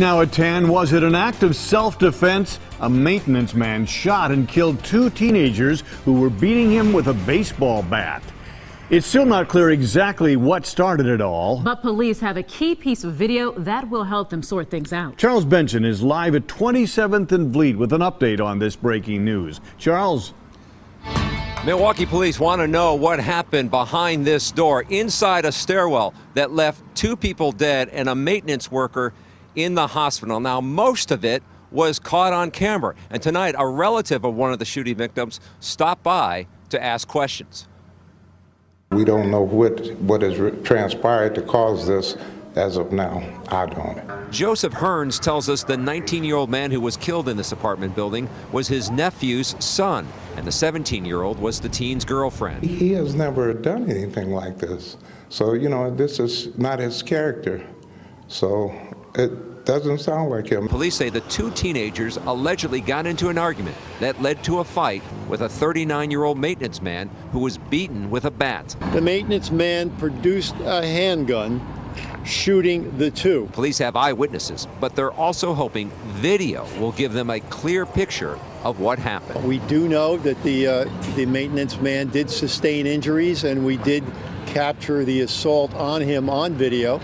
Now at 10, was it an act of self-defense? A maintenance man shot and killed two teenagers who were beating him with a baseball bat. It's still not clear exactly what started it all. But police have a key piece of video that will help them sort things out. Charles Benson is live at 27th and Vliet with an update on this breaking news. Charles. Milwaukee police want to know what happened behind this door inside a stairwell that left two people dead and a maintenance worker in the hospital. Now, most of it was caught on camera. And tonight, a relative of one of the shooting victims stopped by to ask questions. We don't know what, what has transpired to cause this as of now. I don't. Joseph Hearns tells us the 19 year old man who was killed in this apartment building was his nephew's son, and the 17 year old was the teen's girlfriend. He has never done anything like this. So, you know, this is not his character. So it doesn't sound like him. Police say the two teenagers allegedly got into an argument that led to a fight with a 39 year old maintenance man who was beaten with a bat. The maintenance man produced a handgun shooting the two. Police have eyewitnesses, but they're also hoping video will give them a clear picture of what happened. We do know that the uh, the maintenance man did sustain injuries, and we did capture the assault on him on video.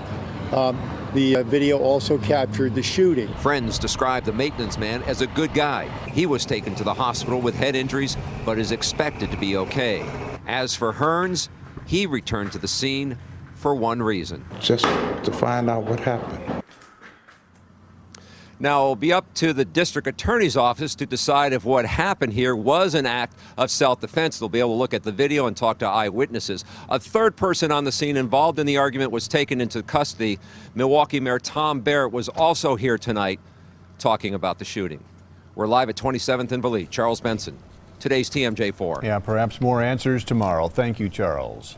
Um, the uh, video also captured the shooting. Friends describe the maintenance man as a good guy. He was taken to the hospital with head injuries, but is expected to be okay. As for Hearns, he returned to the scene for one reason. Just to find out what happened. Now, it'll be up to the district attorney's office to decide if what happened here was an act of self defense. They'll be able to look at the video and talk to eyewitnesses. A third person on the scene involved in the argument was taken into custody. Milwaukee Mayor Tom Barrett was also here tonight talking about the shooting. We're live at 27th and Vliet. Charles Benson, today's TMJ4. Yeah, perhaps more answers tomorrow. Thank you, Charles.